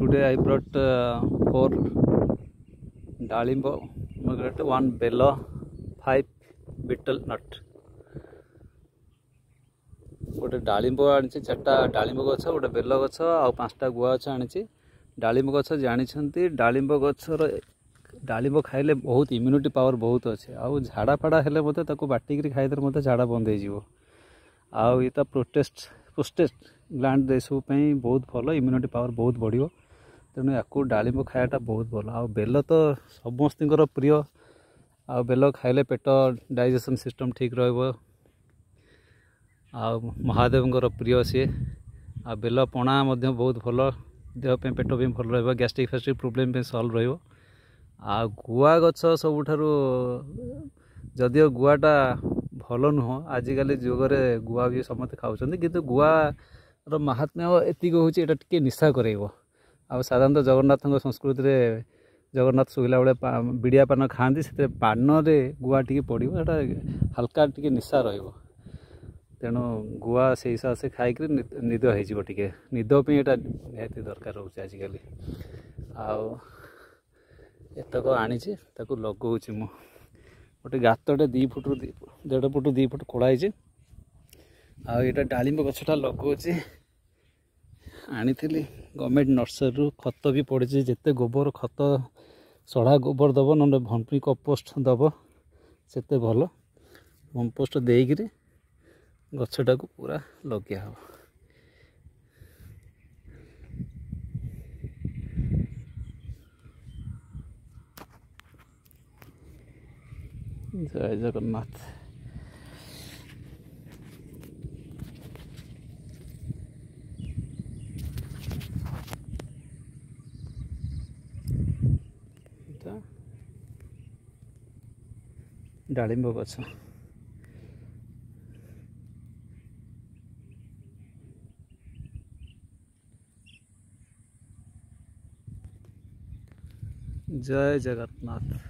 today I brought uh, four dalimbo margaret, one bello, five betel nut. ଗୋଟେ ଡାଳିମ୍ବ ଆଣିଛି ଚାରିଟା ଡାଳିମ୍ବ ଗଛ ଗୋଟେ ବେଲ ଗଛ ଆଉ ପାଞ୍ଚଟା ଗୁଆ ଗଛ ଆଣିଛି ଡାଳିମ୍ବ ଗଛ ଜାଣିଛନ୍ତି ଡାଳିମ୍ବ ଗଛର ଡାଳିମ୍ବ ଖାଇଲେ ବହୁତ ଇମ୍ୟୁନିଟି ପାୱାର ବହୁତ ଅଛି ଆଉ ଝାଡ଼ା ଫାଡ଼ା ହେଲେ ମଧ୍ୟ ତାକୁ ବାଟିକିରି ଖାଇଦେଲେ ମଧ୍ୟ ଝାଡ଼ା ବନ୍ଦ ହେଇଯିବ ଆଉ ଏ ତା ପ୍ରୋଟେଷ୍ଟ ପ୍ରୋଷ୍ଟେଷ୍ଟ ଗ୍ଲାଣ୍ଡ ଏସବୁ ପାଇଁ ବହୁତ ଭଲ ଇମ୍ୟୁନିଟି ପାୱାର ବହୁତ ବଢ଼ିବ ତେଣୁ ୟାକୁ ଡାଳିମ୍ବ ଖାଇବାଟା ବହୁତ ଭଲ ଆଉ ବେଲ ତ ସମସ୍ତଙ୍କର ପ୍ରିୟ ଆଉ ବେଲ ଖାଇଲେ ପେଟ ଡାଇଜେସନ୍ ସିଷ୍ଟମ୍ ଠିକ୍ ରହିବ ଆଉ ମହାଦେବଙ୍କର ପ୍ରିୟ ସିଏ ଆଉ ବେଲ ପଣା ମଧ୍ୟ ବହୁତ ଭଲ ଦେହ ପାଇଁ ପେଟ ପାଇଁ ଭଲ ରହିବ ଗ୍ୟାଷ୍ଟ୍ରିକ୍ ଫ୍ୟାଷ୍ଟ୍ରିକ୍ ପ୍ରୋବ୍ଲେମ୍ ପାଇଁ ସଲ୍ଭ ରହିବ ଆଉ ଗୁଆ ଗଛ ସବୁଠାରୁ ଯଦିଓ ଗୁଆଟା ଭଲ ନୁହଁ ଆଜିକାଲି ଯୁଗରେ ଗୁଆ ବି ସମସ୍ତେ ଖାଉଛନ୍ତି କିନ୍ତୁ ଗୁଆର ମାହାତ୍ମ୍ୟ ଏତିକି ହେଉଛି ଏଇଟା ଟିକିଏ ନିଶା କରେଇବ ଆଉ ସାଧାରଣତଃ ଜଗନ୍ନାଥଙ୍କ ସଂସ୍କୃତିରେ ଜଗନ୍ନାଥ ଶୁଖିଲା ବେଳେ ବିଡ଼ିଆ ପାନ ଖାଆନ୍ତି ସେଥିରେ ପାନରେ ଗୁଆ ଟିକେ ପଡ଼ିବ ସେଇଟା ହାଲକା ଟିକେ ନିଶା ରହିବ ତେଣୁ ଗୁଆ ସେଇ ହିସାବରେ ଖାଇକରି ନିଦ ହେଇଯିବ ଟିକେ ନିଦ ପାଇଁ ଏଇଟା ନିହାତି ଦରକାର ରହୁଛି ଆଜିକାଲି ଆଉ ଏତକ ଆଣିଛି ତାକୁ ଲଗାଉଛି ମୁଁ ଗୋଟେ ଗାତଟେ ଦୁଇ ଫୁଟରୁ ଦେଢ଼ ଫୁଟ ଦୁଇ ଫୁଟ ଖୋଳା ହେଇଛି ଆଉ ଏଇଟା ଡାଳିମ୍ବ ଗଛଟା ଲଗାଉଛି ଆଣିଥିଲି ଗଭର୍ଣ୍ଣମେଣ୍ଟ ନର୍ସରୀରୁ ଖତ ବି ପଡ଼ିଛି ଯେତେ ଗୋବର ଖତ ସଢ଼ା ଗୋବର ଦେବ ନହେଲେ ଭମ୍ପି କମ୍ପୋଷ୍ଟ ଦେବ ସେତେ ଭଲ କମ୍ପୋଷ୍ଟ ଦେଇକିରି ଗଛଟାକୁ ପୁରା ଲଗିଆ ହେବ ଜୟ ଜଗନ୍ନାଥ ডালিম্ব গছ জয় জগন্নাথ